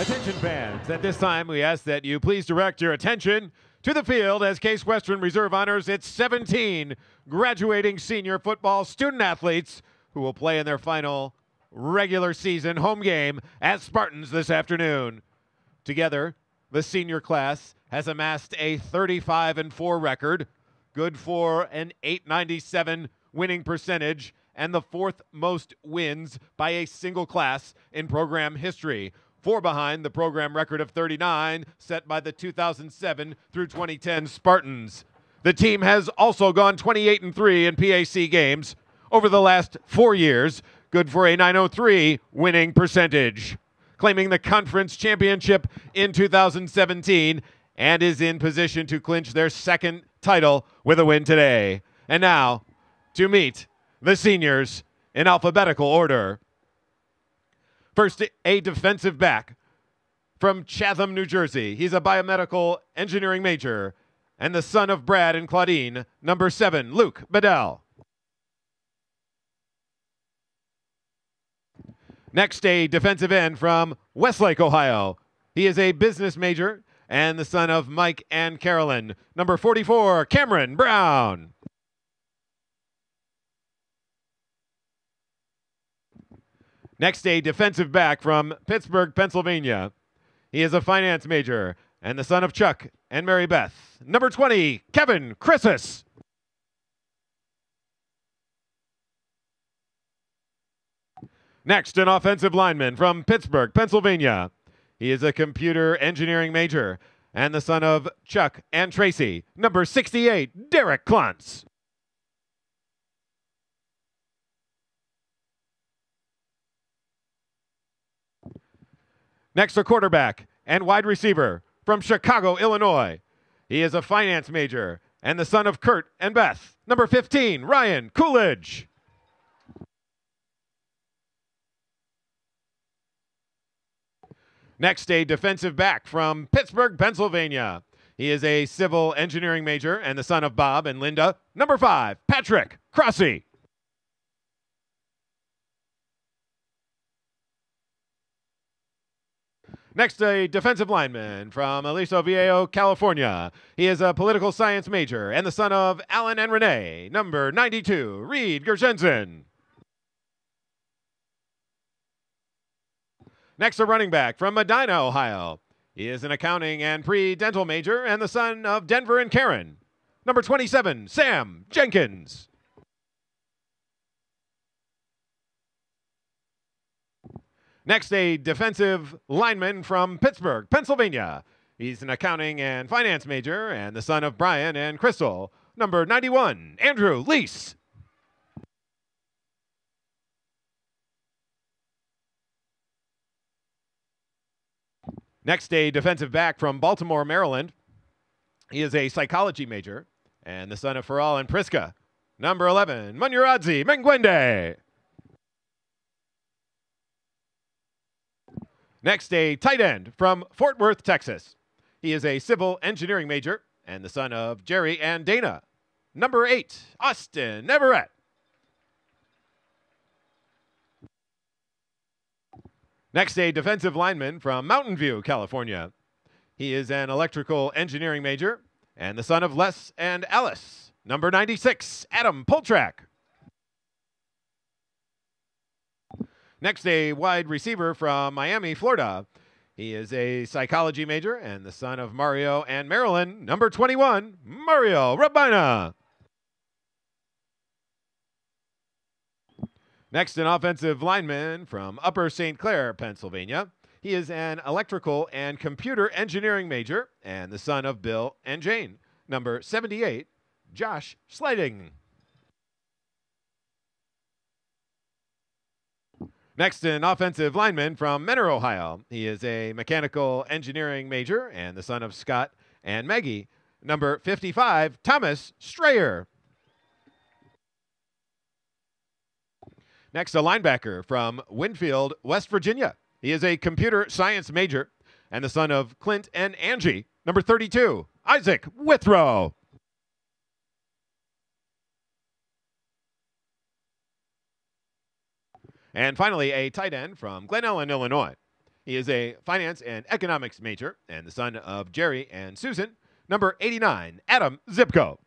Attention fans, at this time we ask that you please direct your attention to the field as Case Western Reserve honors its 17 graduating senior football student athletes who will play in their final regular season home game at Spartans this afternoon. Together, the senior class has amassed a 35 and 4 record, good for an 897 winning percentage and the fourth most wins by a single class in program history four behind the program record of 39 set by the 2007 through 2010 Spartans. The team has also gone 28 and 3 in PAC games over the last 4 years, good for a 903 winning percentage. Claiming the conference championship in 2017 and is in position to clinch their second title with a win today. And now, to meet the seniors in alphabetical order. First, a defensive back from Chatham, New Jersey. He's a biomedical engineering major and the son of Brad and Claudine. Number seven, Luke Bedell. Next, a defensive end from Westlake, Ohio. He is a business major and the son of Mike and Carolyn. Number 44, Cameron Brown. Next, a defensive back from Pittsburgh, Pennsylvania. He is a finance major and the son of Chuck and Mary Beth. Number 20, Kevin Chrisus. Next, an offensive lineman from Pittsburgh, Pennsylvania. He is a computer engineering major and the son of Chuck and Tracy. Number 68, Derek Klontz. Next, a quarterback and wide receiver from Chicago, Illinois. He is a finance major and the son of Kurt and Beth. Number 15, Ryan Coolidge. Next, a defensive back from Pittsburgh, Pennsylvania. He is a civil engineering major and the son of Bob and Linda. Number five, Patrick Crossy. Next, a defensive lineman from Aliso Viejo, California. He is a political science major and the son of Alan and Renee. Number 92, Reed Gershenson. Next, a running back from Medina, Ohio. He is an accounting and pre dental major and the son of Denver and Karen. Number 27, Sam Jenkins. Next, a defensive lineman from Pittsburgh, Pennsylvania. He's an accounting and finance major and the son of Brian and Crystal. Number 91, Andrew Lease. Next, a defensive back from Baltimore, Maryland. He is a psychology major and the son of Farrell and Priska. Number 11, Munyaradzi Mengwende. Next, a tight end from Fort Worth, Texas. He is a civil engineering major and the son of Jerry and Dana. Number eight, Austin Everett. Next, a defensive lineman from Mountain View, California. He is an electrical engineering major and the son of Les and Alice. Number 96, Adam Poltrak. Next, a wide receiver from Miami, Florida. He is a psychology major and the son of Mario and Marilyn. Number 21, Mario Rabina. Next, an offensive lineman from Upper St. Clair, Pennsylvania. He is an electrical and computer engineering major and the son of Bill and Jane. Number 78, Josh Sliding. Next, an offensive lineman from Mentor, Ohio. He is a mechanical engineering major and the son of Scott and Maggie. Number 55, Thomas Strayer. Next, a linebacker from Winfield, West Virginia. He is a computer science major and the son of Clint and Angie. Number 32, Isaac Withrow. And finally, a tight end from Glen Ellyn, Illinois. He is a finance and economics major and the son of Jerry and Susan. Number 89, Adam Zipko.